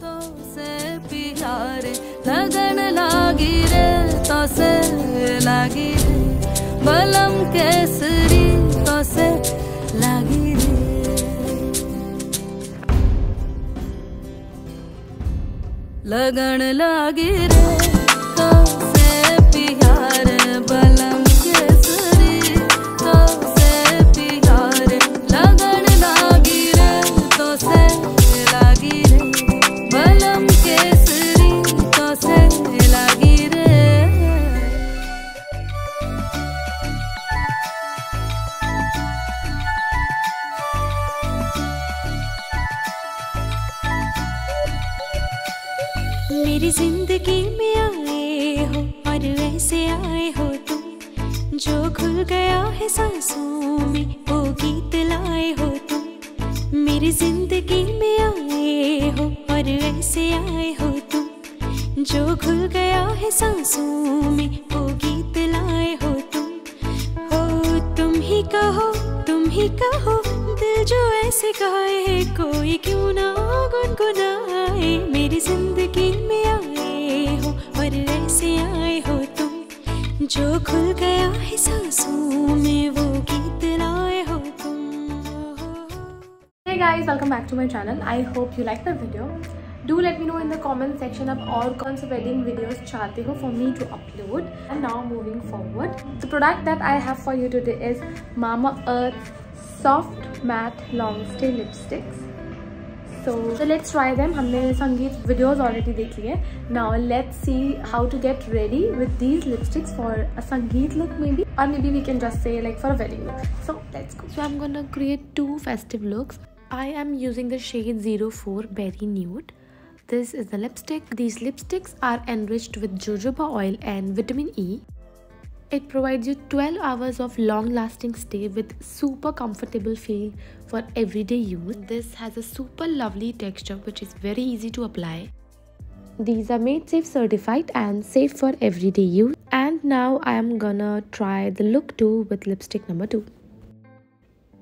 तो से प्यारे लगन लागी रे तो से लागी रे। बलम केसरी तो से लागी रे। लगन लागी रे। मेरी ज़िंदगी में आए हो और वैसे आए हो तुम। जो खुल गया है सांसों में, वो गीत लाए हो तुम। मेरी ज़िंदगी में आए हो और वैसे आए हो तुम। जो खुल गया है सांसों में, वो गीत लाए हो तुम। हो, तुम ही कहो, तुम ही कहो जो ऐसे गाए है कोई क्यों ना गुनगुनाए मेरी ज़िंदगी में आए हो और ऐसे आए हो तुम जो खुल गया है सांसों में वो गीत लाए हो तुम Hey guys, welcome back to my channel. I hope you like the video. Do let me know in the comment section आप और कौन से wedding videos चाहते हो for me to upload. And now moving forward, the product that I have for you today is Mama Earth Soft Matte Long Stay Lipsticks. So, so let's try them. हमने संगीत videos already देख लिए. Now let's see how to get ready with these lipsticks for a संगीत look maybe, or maybe we can just say like for a wedding look. So let's go. So I'm gonna create two festive looks. I am using the shade 04 Berry Nude. This is the lipstick. These lipsticks are enriched with jojoba oil and vitamin E. It provides you 12 hours of long lasting stay with super comfortable feel for everyday use. This has a super lovely texture which is very easy to apply. These are made safe certified and safe for everyday use. And now I am gonna try the look 2 with lipstick number 2.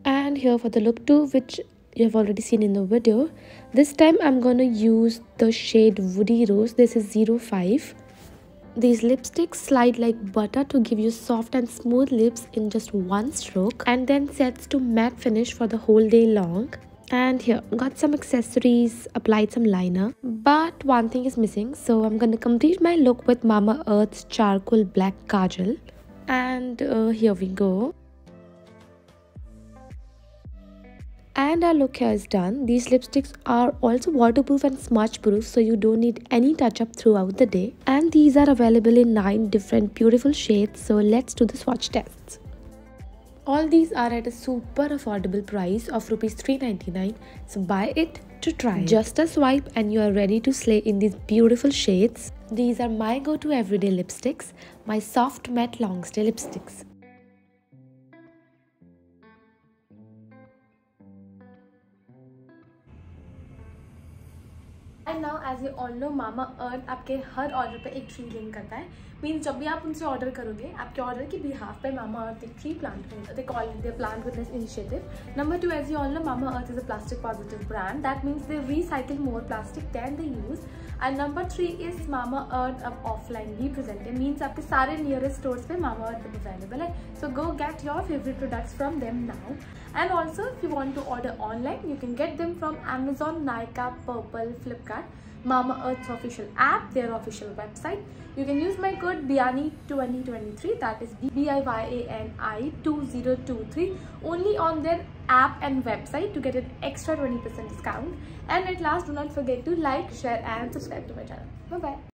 And here for the look 2 which you have already seen in the video. This time I'm gonna use the shade Woody Rose. This is 05. These lipsticks slide like butter to give you soft and smooth lips in just one stroke and then sets to matte finish for the whole day long. And here, got some accessories, applied some liner. But one thing is missing, so I'm gonna complete my look with Mama Earth's Charcoal Black Kajal. And uh, here we go. And our look here is done. These lipsticks are also waterproof and smudge proof so you don't need any touch up throughout the day. And these are available in 9 different beautiful shades so let's do the swatch tests. All these are at a super affordable price of rupees 3.99 so buy it to try. Just a swipe and you are ready to slay in these beautiful shades. These are my go-to everyday lipsticks, my soft matte long stay lipsticks. And now as you all know Mama Earth आपके हर order पे एक tree link करता है। Means जब भी आप उनसे ऑर्डर करोगे, आपके ऑर्डर के बिहाफ पे मामा अर्थ एक tree plant they call the plant with initiative number two as you all know Mama Earth is a plastic positive brand that means they recycle more plastic than they use and number three is Mama Earth अब offline भी present है। Means आपके सारे nearest stores पे Mama Earth available है। So go get your favourite products from them now and also if you want to order online you can get them from Amazon Nykaa Purplle Flipkart Mama Earth's official app, their official website. You can use my code BIYANI2023 that is B-I-Y-A-N-I 2023 only on their app and website to get an extra 20% discount. And at last, do not forget to like, share and subscribe to my channel. Bye-bye.